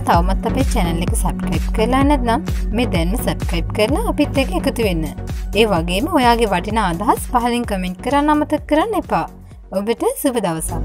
ඔයා තවමත් අපේ චැනල් එක සබ්කයිප් කරලා නැත්නම් මේ දැන්න සබ්කයිප් කරලා අපිත් එක එකතු වෙන්න. ඒ වගේම ඔයාගේ වටිනා අදහස් පහලින් කමෙන්ට් කරන්න අමතක් කරන්න එපා. ඔබට සුබ දවසක්.